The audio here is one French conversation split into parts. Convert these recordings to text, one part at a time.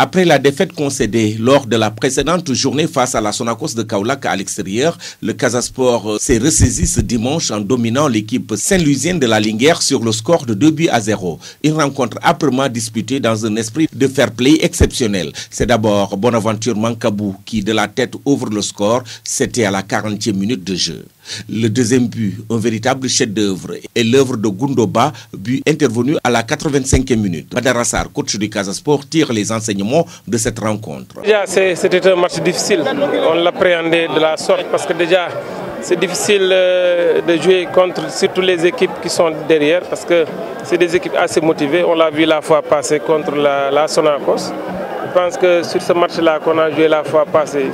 Après la défaite concédée lors de la précédente journée face à la Sonacos de Kaulak à l'extérieur, le Casasport s'est ressaisi ce dimanche en dominant l'équipe saint-louisienne de la Linguère sur le score de 2 buts à 0. Une rencontre âprement disputée dans un esprit de fair play exceptionnel. C'est d'abord Bonaventure Mankabou qui de la tête ouvre le score, c'était à la 40e minute de jeu. Le deuxième but, un véritable chef-d'œuvre, est l'œuvre de Gundoba, but intervenu à la 85e minute. Badarassar, coach du Casasport, tire les enseignements de cette rencontre. Déjà, c'était un match difficile. On l'appréhendait de la sorte parce que déjà, c'est difficile de jouer contre surtout les équipes qui sont derrière parce que c'est des équipes assez motivées. On l'a vu la fois passée contre la, la Sonacos. Je pense que sur ce match-là qu'on a joué la fois passée,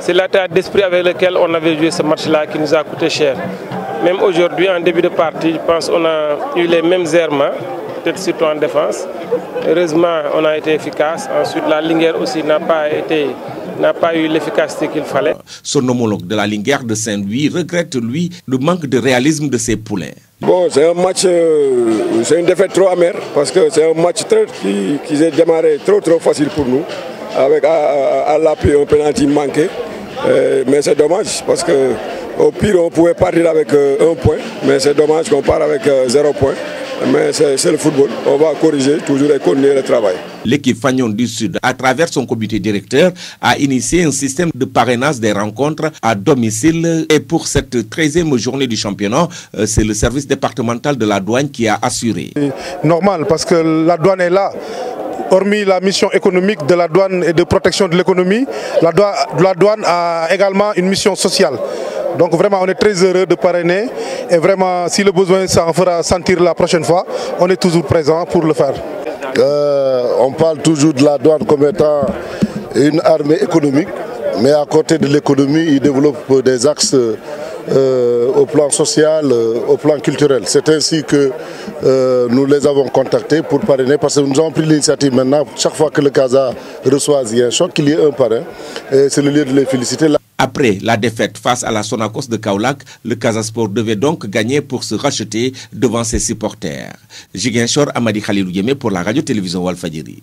c'est l'état d'esprit avec lequel on avait joué ce match-là qui nous a coûté cher. Même aujourd'hui, en début de partie, je pense qu'on a eu les mêmes errements, peut-être surtout en défense. Heureusement, on a été efficace. Ensuite, la Linguère aussi n'a pas été n'a pas eu l'efficacité qu'il fallait. Son homologue de la Linguère de Saint-Louis regrette, lui, le manque de réalisme de ses poulains. Bon, c'est un match, euh, c'est une défaite trop amère parce que c'est un match très, qui, qui s'est démarré trop trop facile pour nous, avec à, à, à l'appui un penalty manqué. Euh, mais c'est dommage parce que au pire on pouvait partir avec euh, un point, mais c'est dommage qu'on part avec euh, zéro point. Mais c'est le football, on va corriger toujours et continuer le travail. L'équipe Fagnon du Sud, à travers son comité directeur, a initié un système de parrainage des rencontres à domicile. Et pour cette 13e journée du championnat, c'est le service départemental de la douane qui a assuré. Normal, parce que la douane est là hormis la mission économique de la douane et de protection de l'économie, la, douane a également une mission sociale. Donc vraiment, on est très heureux de parrainer et vraiment, si le besoin s'en fera sentir la prochaine fois, on est toujours présent pour le faire. Euh, on parle toujours de la douane comme étant une armée économique, mais à côté de l'économie, il développe des axes euh, au plan social, euh, au plan culturel. C'est ainsi que euh, nous les avons contactés pour parrainer parce que nous avons pris l'initiative maintenant, chaque fois que le CASA reçoit un choc, qu'il y ait un parrain. C'est le lieu de les féliciter. Après la défaite face à la Sonacos de Kaulak, le Casasport devait donc gagner pour se racheter devant ses supporters. Jiguenchor Amadi Khalilou pour la radio-télévision Walfadjiri.